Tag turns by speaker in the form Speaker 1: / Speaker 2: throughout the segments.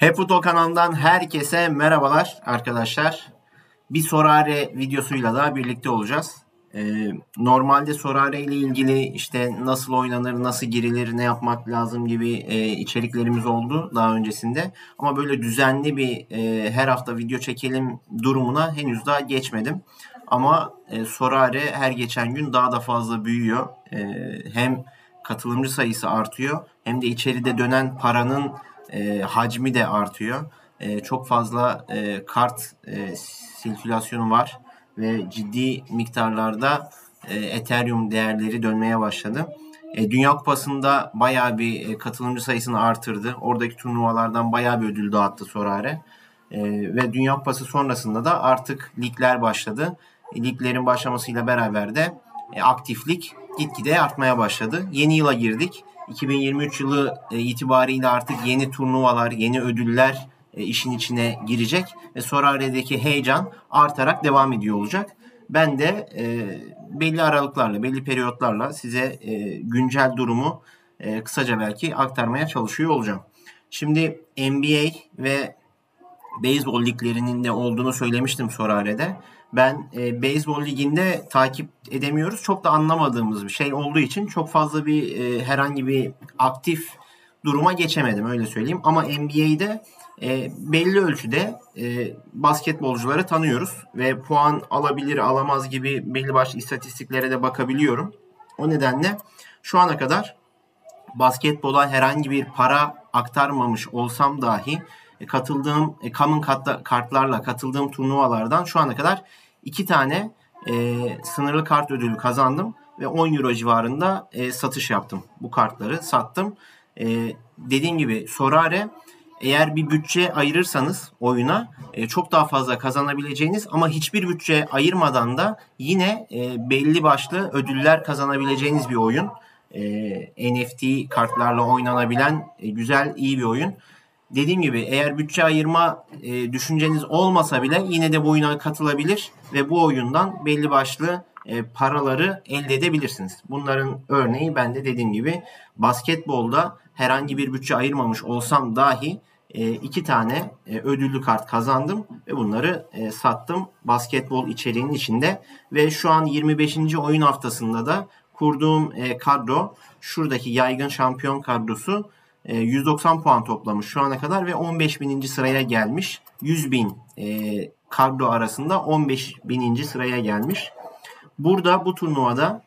Speaker 1: Hep Futbol kanalından herkese merhabalar arkadaşlar. Bir Sorare videosuyla da birlikte olacağız. Ee, normalde Sorare ile ilgili işte nasıl oynanır, nasıl girilir, ne yapmak lazım gibi e, içeriklerimiz oldu daha öncesinde. Ama böyle düzenli bir e, her hafta video çekelim durumuna henüz daha geçmedim. Ama e, Sorare her geçen gün daha da fazla büyüyor. E, hem katılımcı sayısı artıyor hem de içeride dönen paranın e, hacmi de artıyor. E, çok fazla e, kart e, sirkülasyonu var ve ciddi miktarlarda e, Ethereum değerleri dönmeye başladı. E, Dünya Kupası'nda bayağı bir e, katılımcı sayısını artırdı. Oradaki turnuvalardan bayağı bir ödül dağıttı Sorare. E, ve Dünya Kupası sonrasında da artık ligler başladı. E, liglerin başlamasıyla beraber de e, aktiflik gitgide artmaya başladı. Yeni yıla girdik. 2023 yılı e, itibariyle artık yeni turnuvalar, yeni ödüller e, işin içine girecek ve Sorare'deki heyecan artarak devam ediyor olacak. Ben de e, belli aralıklarla, belli periyotlarla size güncel durumu kısaca belki aktarmaya çalışıyor olacağım. Şimdi NBA ve beyzbol liglerinin de olduğunu söylemiştim Sorare'de ben e, beyzbol liginde takip edemiyoruz. Çok da anlamadığımız bir şey olduğu için çok fazla bir e, herhangi bir aktif duruma geçemedim öyle söyleyeyim. Ama NBA'de e, belli ölçüde e, basketbolcuları tanıyoruz ve puan alabilir alamaz gibi belli başlı istatistiklere de bakabiliyorum. O nedenle şu ana kadar basketbola herhangi bir para aktarmamış olsam dahi katıldığım e, common kartlarla katıldığım turnuvalardan şu ana kadar iki tane e, sınırlı kart ödülü kazandım ve 10 euro civarında e, satış yaptım. Bu kartları sattım. E, dediğim gibi Sorare eğer bir bütçe ayırırsanız oyuna e, çok daha fazla kazanabileceğiniz ama hiçbir bütçe ayırmadan da yine e, belli başlı ödüller kazanabileceğiniz bir oyun. E, NFT kartlarla oynanabilen e, güzel iyi bir oyun dediğim gibi eğer bütçe ayırma e, düşünceniz olmasa bile yine de bu oyuna katılabilir ve bu oyundan belli başlı e, paraları elde edebilirsiniz. Bunların örneği ben de dediğim gibi basketbolda herhangi bir bütçe ayırmamış olsam dahi e, iki tane e, ödüllü kart kazandım ve bunları e, sattım basketbol içeriğinin içinde ve şu an 25. oyun haftasında da kurduğum e, kadro şuradaki yaygın şampiyon kadrosu 190 e, puan toplamış şu ana kadar ve 15 bininci sıraya gelmiş. 100 bin e, kadro arasında 15 bininci sıraya gelmiş. Burada bu turnuvada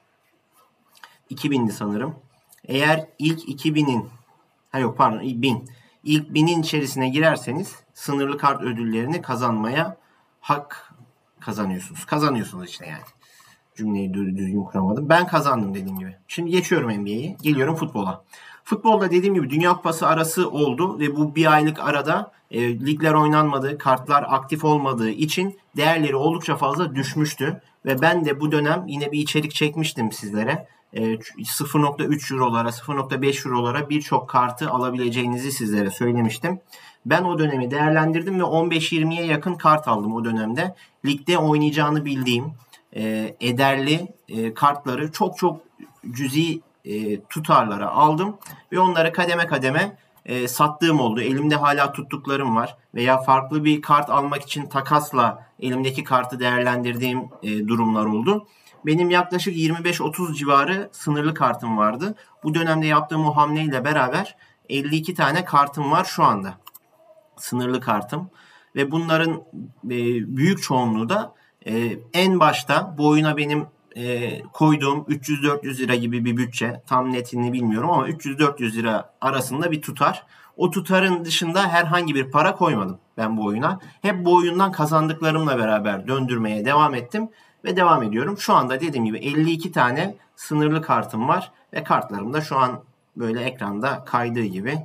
Speaker 1: 2000'di sanırım. Eğer ilk 2000'in ha yok pardon 1000 ilk 1000'in içerisine girerseniz sınırlı kart ödüllerini kazanmaya hak kazanıyorsunuz. Kazanıyorsunuz işte yani. Cümleyi düzgün kuramadım. Ben kazandım dediğim gibi. Şimdi geçiyorum NBA'yi. Geliyorum futbola. Futbolda dediğim gibi Dünya Kupası arası oldu ve bu bir aylık arada e, ligler oynanmadı, kartlar aktif olmadığı için değerleri oldukça fazla düşmüştü. Ve ben de bu dönem yine bir içerik çekmiştim sizlere. E, 0.3 eurolara, 0.5 eurolara birçok kartı alabileceğinizi sizlere söylemiştim. Ben o dönemi değerlendirdim ve 15-20'ye yakın kart aldım o dönemde. Ligde oynayacağını bildiğim e, ederli e, kartları çok çok cüzi e, tutarlara aldım ve onları kademe kademe e, sattığım oldu. Elimde hala tuttuklarım var veya farklı bir kart almak için takasla elimdeki kartı değerlendirdiğim e, durumlar oldu. Benim yaklaşık 25-30 civarı sınırlı kartım vardı. Bu dönemde yaptığım o hamleyle beraber 52 tane kartım var şu anda. Sınırlı kartım. Ve bunların e, büyük çoğunluğu da e, en başta bu oyuna benim e, koyduğum 300-400 lira gibi bir bütçe tam netini bilmiyorum ama 300-400 lira arasında bir tutar. O tutarın dışında herhangi bir para koymadım ben bu oyuna. Hep bu oyundan kazandıklarımla beraber döndürmeye devam ettim ve devam ediyorum. Şu anda dediğim gibi 52 tane sınırlı kartım var ve kartlarım da şu an böyle ekranda kaydığı gibi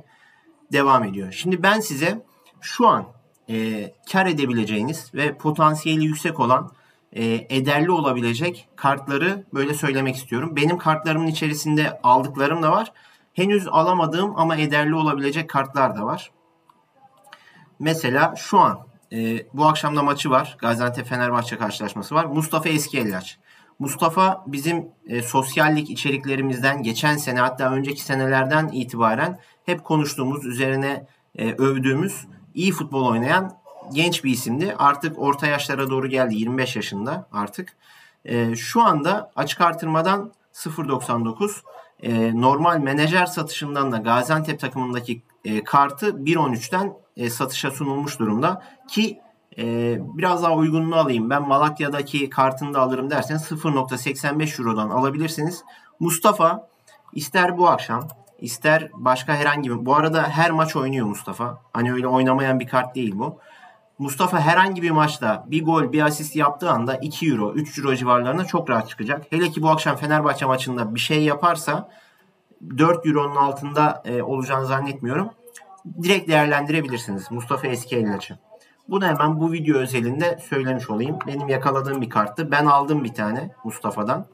Speaker 1: devam ediyor. Şimdi ben size şu an e, kar edebileceğiniz ve potansiyeli yüksek olan e, ederli olabilecek kartları böyle söylemek istiyorum. Benim kartlarımın içerisinde aldıklarım da var. Henüz alamadığım ama ederli olabilecek kartlar da var. Mesela şu an e, bu akşamda maçı var. Gaziantep Fenerbahçe karşılaşması var. Mustafa Eskiyellaç. Mustafa bizim e, sosyallik içeriklerimizden geçen sene hatta önceki senelerden itibaren hep konuştuğumuz, üzerine e, övdüğümüz iyi futbol oynayan genç bir isimdi. Artık orta yaşlara doğru geldi. 25 yaşında artık. E, şu anda açık artırmadan 0.99 e, normal menajer satışından da Gaziantep takımındaki e, kartı 1.13'ten e, satışa sunulmuş durumda. Ki e, biraz daha uygununu alayım. Ben Malatya'daki kartını da alırım derseniz 0.85 Euro'dan alabilirsiniz. Mustafa ister bu akşam ister başka herhangi bir... Bu arada her maç oynuyor Mustafa. Hani öyle oynamayan bir kart değil bu. Mustafa herhangi bir maçta bir gol bir asist yaptığı anda 2 euro 3 euro civarlarına çok rahat çıkacak. Hele ki bu akşam Fenerbahçe maçında bir şey yaparsa 4 euronun altında e, olacağını zannetmiyorum. Direkt değerlendirebilirsiniz Mustafa Eskiyeliç'i. Bunu hemen bu video özelinde söylemiş olayım. Benim yakaladığım bir karttı. Ben aldım bir tane Mustafa'dan.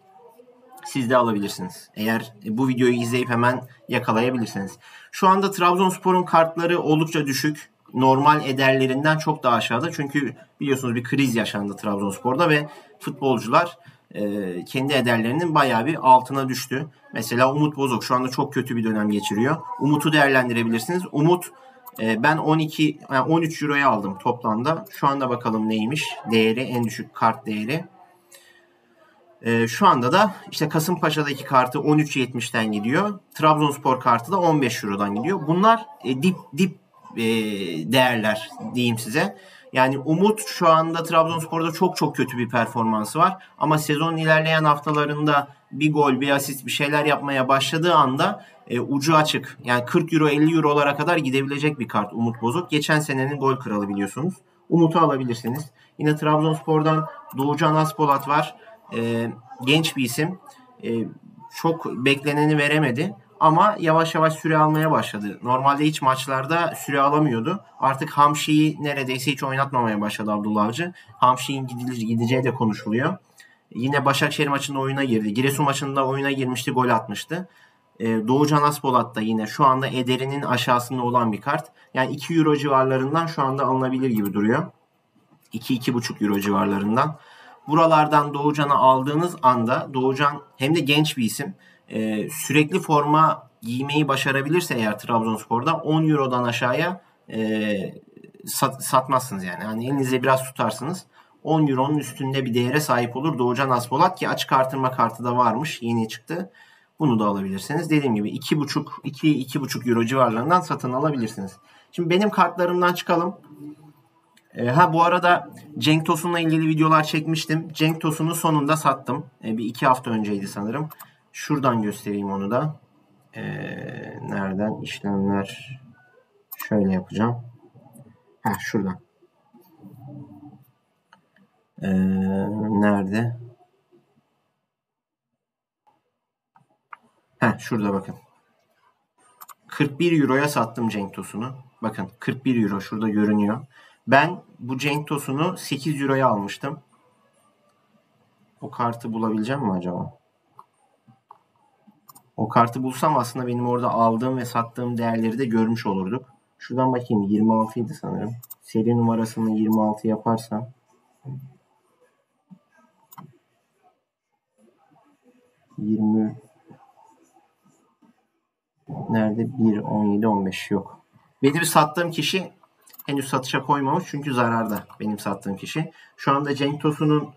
Speaker 1: Siz de alabilirsiniz. Eğer bu videoyu izleyip hemen yakalayabilirsiniz. Şu anda Trabzonspor'un kartları oldukça düşük normal ederlerinden çok daha aşağıda. Çünkü biliyorsunuz bir kriz yaşandı Trabzonspor'da ve futbolcular e, kendi ederlerinin bayağı bir altına düştü. Mesela Umut Bozok şu anda çok kötü bir dönem geçiriyor. Umut'u değerlendirebilirsiniz. Umut e, ben 12 yani 13 euroya aldım toplamda. Şu anda bakalım neymiş değeri en düşük kart değeri. E, şu anda da işte Kasımpaşa'daki kartı 13.70'ten gidiyor. Trabzonspor kartı da 15 Euro'dan gidiyor. Bunlar dip dip e, değerler diyeyim size. Yani Umut şu anda Trabzonspor'da çok çok kötü bir performansı var. Ama sezonun ilerleyen haftalarında bir gol, bir asist, bir şeyler yapmaya başladığı anda e, ucu açık. Yani 40 euro, 50 eurolara kadar gidebilecek bir kart Umut Bozuk. Geçen senenin gol kralı biliyorsunuz. Umut'u alabilirsiniz. Yine Trabzonspor'dan Doğucan Aspolat var. E, genç bir isim. E, çok bekleneni veremedi. Ama yavaş yavaş süre almaya başladı. Normalde hiç maçlarda süre alamıyordu. Artık Hamşi'yi neredeyse hiç oynatmamaya başladı Abdullah Avcı. Hamşi'nin gideceği de konuşuluyor. Yine Başakşehir maçında oyuna girdi. Giresun maçında oyuna girmişti, gol atmıştı. Ee, Doğucan Aspolat da yine şu anda ederinin aşağısında olan bir kart. Yani 2 euro civarlarından şu anda alınabilir gibi duruyor. 2-2,5 euro civarlarından. Buralardan Doğucan'ı aldığınız anda Doğucan hem de genç bir isim e, sürekli forma giymeyi başarabilirse eğer Trabzonspor'da 10 Euro'dan aşağıya e, sat, satmazsınız yani. Yani elinize biraz tutarsınız. 10 Euro'nun üstünde bir değere sahip olur Doğucan Aspolat ki açık artırma kartı da varmış. Yeni çıktı. Bunu da alabilirsiniz. Dediğim gibi 2,5 2-2,5 Euro civarlarından satın alabilirsiniz. Şimdi benim kartlarımdan çıkalım. E, ha bu arada Cenk Tosun'la ilgili videolar çekmiştim. Cenk Tosun'u sonunda sattım. E, bir iki hafta önceydi sanırım. Şuradan göstereyim onu da. Ee, nereden işlemler şöyle yapacağım. Ha şuradan. Ee, nerede? Ha şurada bakın. 41 Euro'ya sattım Cenk Tosun'u. Bakın 41 Euro şurada görünüyor. Ben bu Cenk Tosun'u 8 Euro'ya almıştım. O kartı bulabileceğim mi acaba? O kartı bulsam aslında benim orada aldığım ve sattığım değerleri de görmüş olurduk. Şuradan bakayım 26 idi sanırım. Seri numarasını 26 yaparsam Yirmi Nerede? 1, 17, 15 yok. Benim sattığım kişi henüz satışa koymamış çünkü zararda benim sattığım kişi. Şu anda Cenk Tosun'un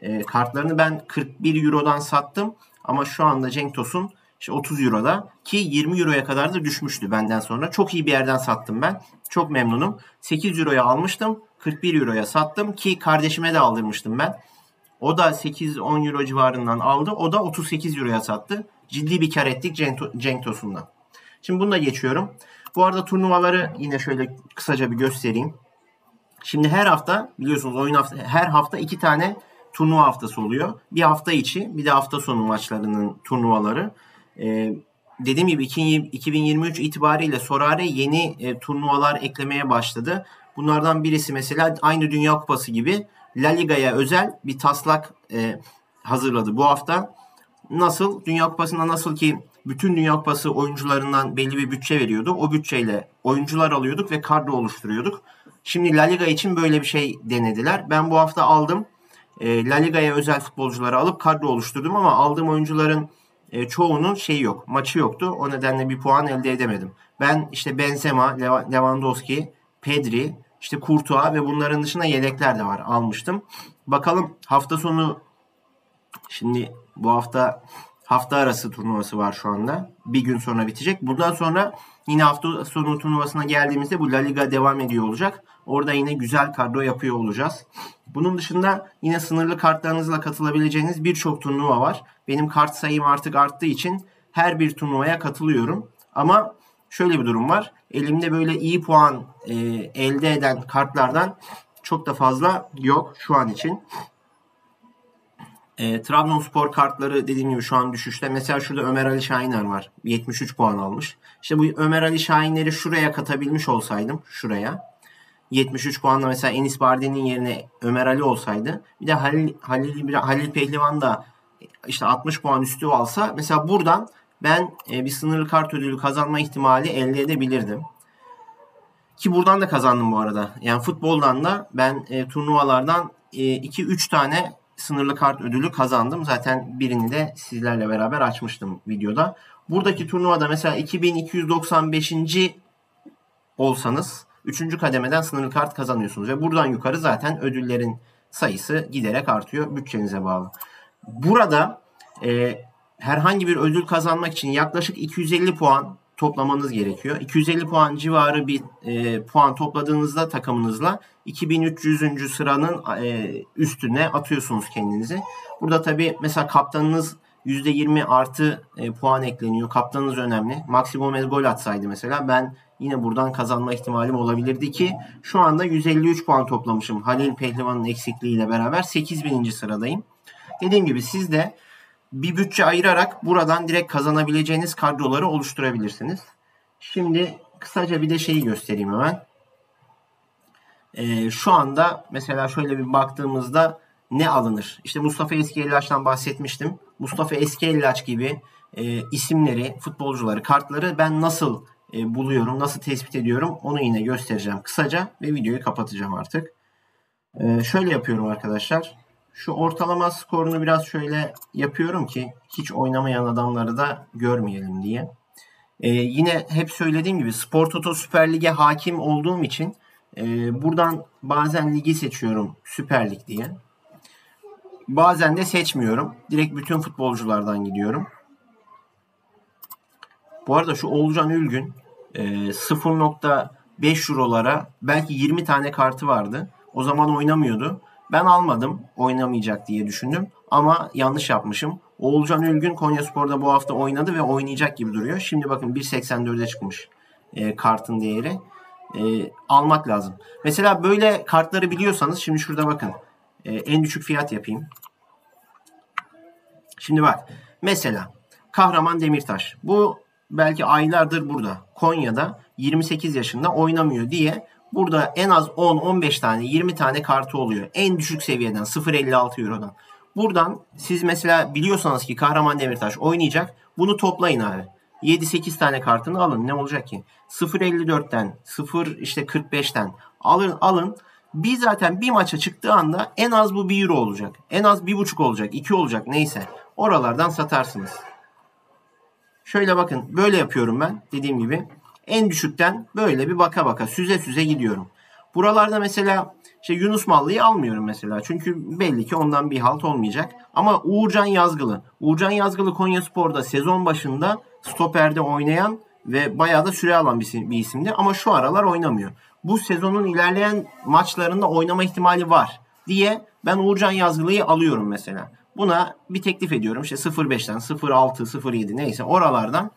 Speaker 1: e, kartlarını ben 41 Euro'dan sattım ama şu anda Cenk Tosun işte 30 Euro'da ki 20 Euro'ya kadar da düşmüştü benden sonra. Çok iyi bir yerden sattım ben. Çok memnunum. 8 Euro'ya almıştım. 41 Euro'ya sattım ki kardeşime de aldırmıştım ben. O da 8-10 Euro civarından aldı. O da 38 Euro'ya sattı. Ciddi bir kar ettik Cenk Tosun'dan. Şimdi bunu da geçiyorum. Bu arada turnuvaları yine şöyle kısaca bir göstereyim. Şimdi her hafta biliyorsunuz oyun hafta her hafta iki tane turnuva haftası oluyor. Bir hafta içi bir de hafta sonu maçlarının turnuvaları. E, dediğim gibi 2023 itibariyle Sorare yeni e, turnuvalar eklemeye başladı. Bunlardan birisi mesela aynı Dünya Kupası gibi La Liga'ya özel bir taslak e, hazırladı bu hafta. Nasıl? Dünya Kupası'nda nasıl ki bütün Dünya Kupası oyuncularından belli bir bütçe veriyordu. O bütçeyle oyuncular alıyorduk ve kadro oluşturuyorduk. Şimdi La Liga için böyle bir şey denediler. Ben bu hafta aldım. E, La Liga'ya özel futbolcuları alıp kadro oluşturdum ama aldığım oyuncuların e, çoğunun şeyi yok. Maçı yoktu. O nedenle bir puan elde edemedim. Ben işte Benzema, Lewandowski, Pedri, işte Courtois ve bunların dışında yedekler de var. Almıştım. Bakalım hafta sonu şimdi bu hafta hafta arası turnuvası var şu anda. Bir gün sonra bitecek. Bundan sonra yine hafta sonu turnuvasına geldiğimizde bu La Liga devam ediyor olacak. Orada yine güzel kadro yapıyor olacağız. Bunun dışında yine sınırlı kartlarınızla katılabileceğiniz birçok turnuva var. Benim kart sayım artık arttığı için her bir turnuvaya katılıyorum. Ama şöyle bir durum var. Elimde böyle iyi puan e, elde eden kartlardan çok da fazla yok şu an için. E, Trabzonspor kartları dediğim gibi şu an düşüşte. Mesela şurada Ömer Ali Şahiner var. 73 puan almış. İşte bu Ömer Ali Şahiner'i şuraya katabilmiş olsaydım. Şuraya. 73 puanla mesela Enis Bardi'nin yerine Ömer Ali olsaydı. Bir de Halil, Halil, Halil Pehlivan da işte 60 puan üstü alsa. Mesela buradan ben e, bir sınırlı kart ödülü kazanma ihtimali elde edebilirdim. Ki buradan da kazandım bu arada. Yani futboldan da ben e, turnuvalardan 2-3 e, tane sınırlı kart ödülü kazandım. Zaten birini de sizlerle beraber açmıştım videoda. Buradaki turnuvada mesela 2295. olsanız 3. kademeden sınırlı kart kazanıyorsunuz. Ve buradan yukarı zaten ödüllerin sayısı giderek artıyor. Bütçenize bağlı. Burada e, herhangi bir ödül kazanmak için yaklaşık 250 puan toplamanız gerekiyor. 250 puan civarı bir e, puan topladığınızda takımınızla 2300. sıranın e, üstüne atıyorsunuz kendinizi. Burada tabi mesela kaptanınız %20 artı e, puan ekleniyor. Kaptanınız önemli. Maksimum gol atsaydı mesela ben yine buradan kazanma ihtimalim olabilirdi ki şu anda 153 puan toplamışım. Halil Pehlivan'ın eksikliğiyle beraber 8000. sıradayım. Dediğim gibi siz de bir bütçe ayırarak buradan direkt kazanabileceğiniz kadroları oluşturabilirsiniz. Şimdi kısaca bir de şeyi göstereyim hemen. Ee, şu anda mesela şöyle bir baktığımızda ne alınır? İşte Mustafa Eskiyellaç'tan bahsetmiştim. Mustafa Eskiyellaç gibi e, isimleri, futbolcuları, kartları ben nasıl e, buluyorum, nasıl tespit ediyorum onu yine göstereceğim kısaca ve videoyu kapatacağım artık. E, şöyle yapıyorum arkadaşlar. Şu ortalama skorunu biraz şöyle yapıyorum ki hiç oynamayan adamları da görmeyelim diye. Ee, yine hep söylediğim gibi Spor Toto Süper Lig'e hakim olduğum için e, buradan bazen ligi seçiyorum Süper Lig diye. Bazen de seçmiyorum. Direkt bütün futbolculardan gidiyorum. Bu arada şu Olcan Ülgün e, 0.5 eurolara belki 20 tane kartı vardı. O zaman oynamıyordu. Ben almadım oynamayacak diye düşündüm ama yanlış yapmışım. Oğulcan Ülgün Konyaspor'da bu hafta oynadı ve oynayacak gibi duruyor. Şimdi bakın 1.84'e çıkmış e, kartın değeri. E, almak lazım. Mesela böyle kartları biliyorsanız şimdi şurada bakın. E, en düşük fiyat yapayım. Şimdi bak. Mesela Kahraman Demirtaş. Bu belki aylardır burada. Konya'da 28 yaşında oynamıyor diye Burada en az 10, 15 tane, 20 tane kartı oluyor. En düşük seviyeden 0.56 Euro'dan. Buradan siz mesela biliyorsanız ki Kahraman Demirtaş oynayacak. Bunu toplayın abi. 7-8 tane kartını alın. Ne olacak ki? 0.54'ten, 0 işte 45'ten alın alın. Bir zaten bir maça çıktığı anda en az bu 1 euro olacak. En az 1.5 olacak, 2 olacak neyse. Oralardan satarsınız. Şöyle bakın böyle yapıyorum ben dediğim gibi. En düşükten böyle bir baka baka süze süze gidiyorum. Buralarda mesela işte Yunus Mallı'yı almıyorum mesela. Çünkü belli ki ondan bir halt olmayacak. Ama Uğurcan Yazgılı. Uğurcan Yazgılı Konya Spor'da sezon başında stoperde oynayan ve bayağı da süre alan bir, bir isimdi. Ama şu aralar oynamıyor. Bu sezonun ilerleyen maçlarında oynama ihtimali var diye ben Uğurcan Yazgılı'yı alıyorum mesela. Buna bir teklif ediyorum. İşte 0.5'ten 0.6, 0.7 neyse oralardan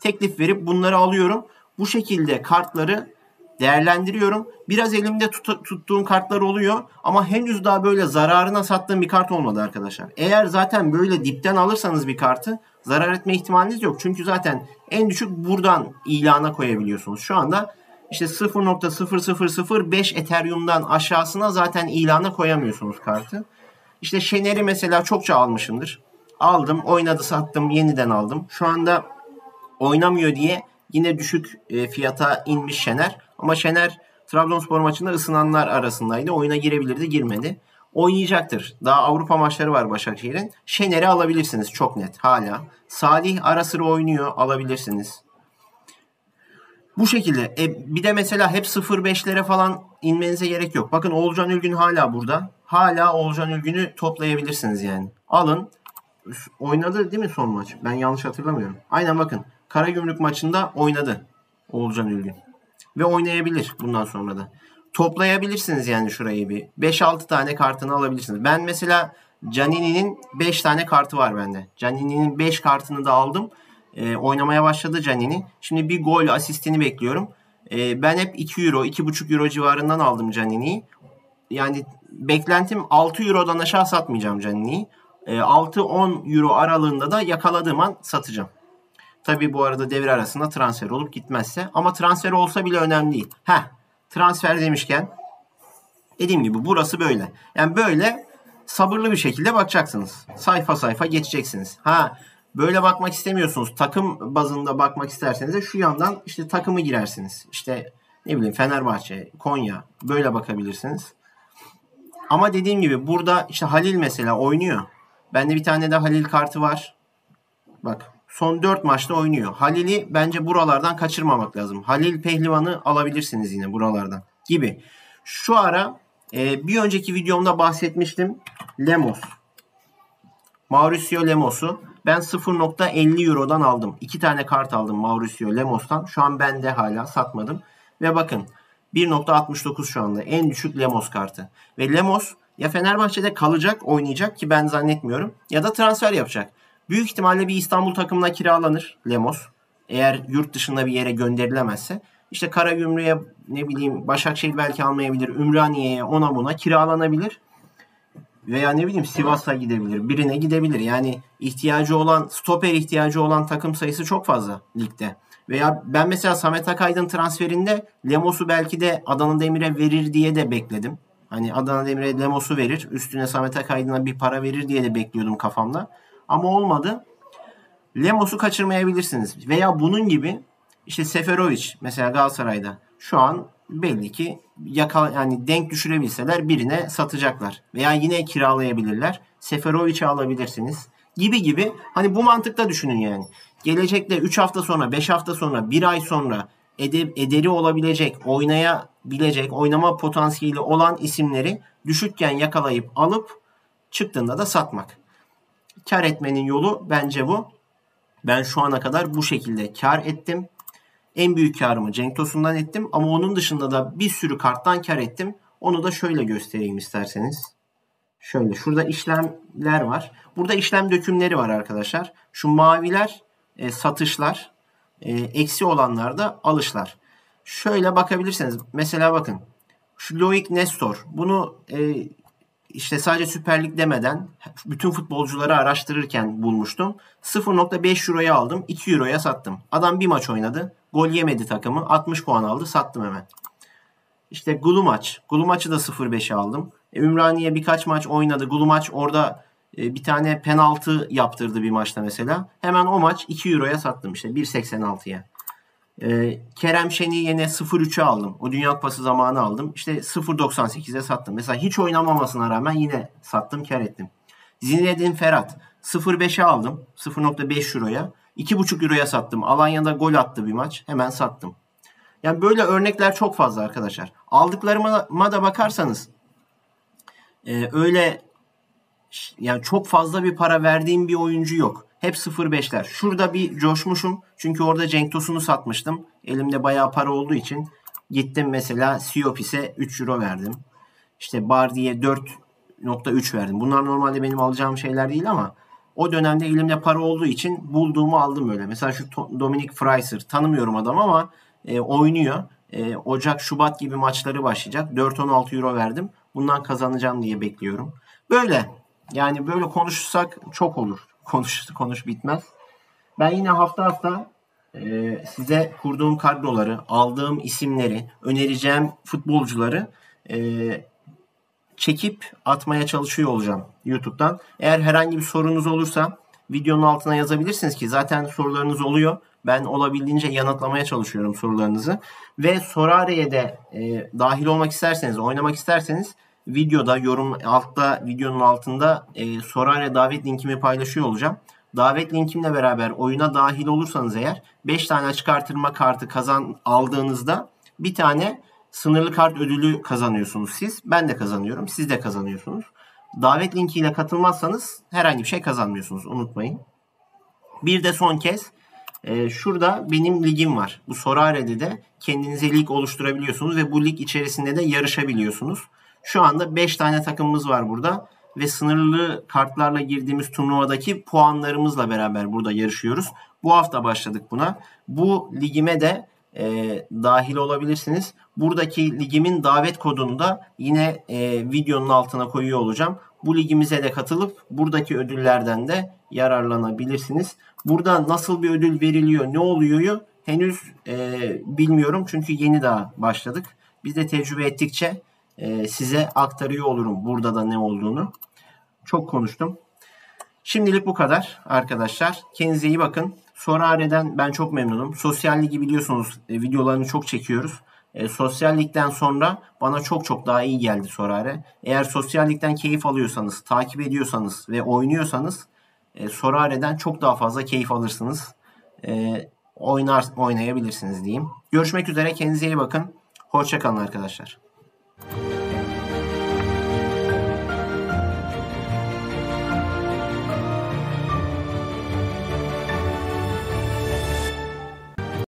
Speaker 1: teklif verip bunları alıyorum. Bu şekilde kartları değerlendiriyorum. Biraz elimde tut- tuttuğum kartlar oluyor ama henüz daha böyle zararına sattığım bir kart olmadı arkadaşlar. Eğer zaten böyle dipten alırsanız bir kartı zarar etme ihtimaliniz yok. Çünkü zaten en düşük buradan ilana koyabiliyorsunuz. Şu anda işte 0.0005 Ethereum'dan aşağısına zaten ilana koyamıyorsunuz kartı. İşte Şener'i mesela çokça almışımdır. Aldım, oynadı, sattım, yeniden aldım. Şu anda oynamıyor diye Yine düşük e, fiyata inmiş Şener. Ama Şener Trabzonspor maçında ısınanlar arasındaydı. Oyuna girebilirdi, girmedi. Oynayacaktır. Daha Avrupa maçları var Başakşehir'in. Şener'i alabilirsiniz çok net hala. Salih ara sıra oynuyor alabilirsiniz. Bu şekilde. E, bir de mesela hep 0-5'lere falan inmenize gerek yok. Bakın Oğulcan Ülgün hala burada. Hala Oğulcan Ülgün'ü toplayabilirsiniz yani. Alın. Oynadı değil mi son maç? Ben yanlış hatırlamıyorum. Aynen bakın. Karagümrük maçında oynadı Oğulcan Ülgün. Ve oynayabilir bundan sonra da. Toplayabilirsiniz yani şurayı bir. 5-6 tane kartını alabilirsiniz. Ben mesela Canini'nin 5 tane kartı var bende. Canini'nin 5 kartını da aldım. E, oynamaya başladı Canini. Şimdi bir gol asistini bekliyorum. E, ben hep 2 euro, 2,5 euro civarından aldım Canini'yi. Yani beklentim 6 eurodan aşağı satmayacağım Canini'yi. E, 6-10 euro aralığında da yakaladığım an satacağım. Tabi bu arada devre arasında transfer olup gitmezse. Ama transfer olsa bile önemli değil. Heh, transfer demişken dediğim gibi burası böyle. Yani böyle sabırlı bir şekilde bakacaksınız. Sayfa sayfa geçeceksiniz. Ha böyle bakmak istemiyorsunuz. Takım bazında bakmak isterseniz de şu yandan işte takımı girersiniz. İşte ne bileyim Fenerbahçe, Konya böyle bakabilirsiniz. Ama dediğim gibi burada işte Halil mesela oynuyor. Bende bir tane de Halil kartı var. Bak son 4 maçta oynuyor. Halil'i bence buralardan kaçırmamak lazım. Halil Pehlivan'ı alabilirsiniz yine buralardan gibi. Şu ara e, bir önceki videomda bahsetmiştim. Lemos. Mauricio Lemos'u ben 0.50 Euro'dan aldım. 2 tane kart aldım Mauricio Lemos'tan. Şu an bende hala satmadım. Ve bakın 1.69 şu anda en düşük Lemos kartı. Ve Lemos ya Fenerbahçe'de kalacak, oynayacak ki ben zannetmiyorum ya da transfer yapacak. Büyük ihtimalle bir İstanbul takımına kiralanır Lemos. Eğer yurt dışında bir yere gönderilemezse. İşte Karagümrük'e ne bileyim Başakşehir belki almayabilir. Ümraniye'ye ona buna kiralanabilir. Veya ne bileyim Sivas'a gidebilir. Birine gidebilir. Yani ihtiyacı olan stoper ihtiyacı olan takım sayısı çok fazla ligde. Veya ben mesela Samet Akaydın transferinde Lemos'u belki de Adana Demir'e verir diye de bekledim. Hani Adana Demir'e Lemos'u verir. Üstüne Samet Akaydın'a bir para verir diye de bekliyordum kafamda. Ama olmadı. Lemos'u kaçırmayabilirsiniz. Veya bunun gibi işte Seferovic mesela Galatasaray'da şu an belli ki yaka, yani denk düşürebilseler birine satacaklar. Veya yine kiralayabilirler. Seferovic'i alabilirsiniz. Gibi gibi. Hani bu mantıkta düşünün yani. Gelecekte 3 hafta sonra, 5 hafta sonra, 1 ay sonra ede, ederi olabilecek, oynayabilecek, oynama potansiyeli olan isimleri düşükken yakalayıp alıp çıktığında da satmak. Kar etmenin yolu bence bu. Ben şu ana kadar bu şekilde kar ettim. En büyük karımı Cenk Tosun'dan ettim ama onun dışında da bir sürü karttan kar ettim. Onu da şöyle göstereyim isterseniz. Şöyle şurada işlemler var. Burada işlem dökümleri var arkadaşlar. Şu maviler e, satışlar. E, eksi olanlar da alışlar. Şöyle bakabilirsiniz. Mesela bakın. Şu Loic Nestor. Bunu e, işte sadece Süper Lig demeden bütün futbolcuları araştırırken bulmuştum. 0.5 Euro'ya aldım. 2 Euro'ya sattım. Adam bir maç oynadı. Gol yemedi takımı. 60 puan aldı. Sattım hemen. İşte Gulumaç. Gulumaç'ı da 0.5'e aldım. E, Ümraniye birkaç maç oynadı. Gulumaç orada e, bir tane penaltı yaptırdı bir maçta mesela. Hemen o maç 2 Euro'ya sattım işte 1.86'ya. Ee, Kerem Şen'i yine 0-3'e aldım. O Dünya Kupası zamanı aldım. İşte 0.98'e sattım. Mesela hiç oynamamasına rağmen yine sattım, kar ettim. Zinedine Ferhat 0.5'e aldım. 0.5 Euro'ya. 2.5 Euro'ya sattım. Alanya'da gol attı bir maç. Hemen sattım. Yani böyle örnekler çok fazla arkadaşlar. Aldıklarıma da bakarsanız e, öyle yani çok fazla bir para verdiğim bir oyuncu yok. Hep 0.5'ler. Şurada bir coşmuşum. Çünkü orada Cenk Tosun'u satmıştım. Elimde bayağı para olduğu için gittim mesela Siopis'e 3 euro verdim. İşte Bardi'ye 4.3 verdim. Bunlar normalde benim alacağım şeyler değil ama o dönemde elimde para olduğu için bulduğumu aldım böyle. Mesela şu Dominic Freiser tanımıyorum adam ama e, oynuyor. E, Ocak, Şubat gibi maçları başlayacak. 4-16 euro verdim. Bundan kazanacağım diye bekliyorum. Böyle. Yani böyle konuşsak çok olur konuş konuş bitmez. Ben yine hafta hafta e, size kurduğum kadroları, aldığım isimleri, önereceğim futbolcuları e, çekip atmaya çalışıyor olacağım YouTube'dan. Eğer herhangi bir sorunuz olursa videonun altına yazabilirsiniz ki zaten sorularınız oluyor. Ben olabildiğince yanıtlamaya çalışıyorum sorularınızı. Ve Sorare'ye de e, dahil olmak isterseniz, oynamak isterseniz videoda yorum altta videonun altında e, Sorare davet linkimi paylaşıyor olacağım. Davet linkimle beraber oyuna dahil olursanız eğer 5 tane açık artırma kartı kazan aldığınızda bir tane sınırlı kart ödülü kazanıyorsunuz siz. Ben de kazanıyorum. Siz de kazanıyorsunuz. Davet linkiyle katılmazsanız herhangi bir şey kazanmıyorsunuz. Unutmayın. Bir de son kez e, şurada benim ligim var. Bu Sorare'de de kendinize lig oluşturabiliyorsunuz ve bu lig içerisinde de yarışabiliyorsunuz. Şu anda 5 tane takımımız var burada ve sınırlı kartlarla girdiğimiz turnuvadaki puanlarımızla beraber burada yarışıyoruz. Bu hafta başladık buna. Bu ligime de e, dahil olabilirsiniz. Buradaki ligimin davet kodunu da yine e, videonun altına koyuyor olacağım. Bu ligimize de katılıp buradaki ödüllerden de yararlanabilirsiniz. Burada nasıl bir ödül veriliyor, ne oluyor henüz e, bilmiyorum çünkü yeni daha başladık. Biz de tecrübe ettikçe e, size aktarıyor olurum burada da ne olduğunu. Çok konuştum. Şimdilik bu kadar arkadaşlar. Kendinize iyi bakın. Sorare'den ben çok memnunum. Sosyal ligi biliyorsunuz e, videolarını çok çekiyoruz. E, sosyallikten sonra bana çok çok daha iyi geldi Sorare. Eğer sosyallikten keyif alıyorsanız, takip ediyorsanız ve oynuyorsanız e, Sorare'den çok daha fazla keyif alırsınız. E, oynar oynayabilirsiniz diyeyim. Görüşmek üzere. Kendinize iyi bakın. Hoşçakalın arkadaşlar. Thank you.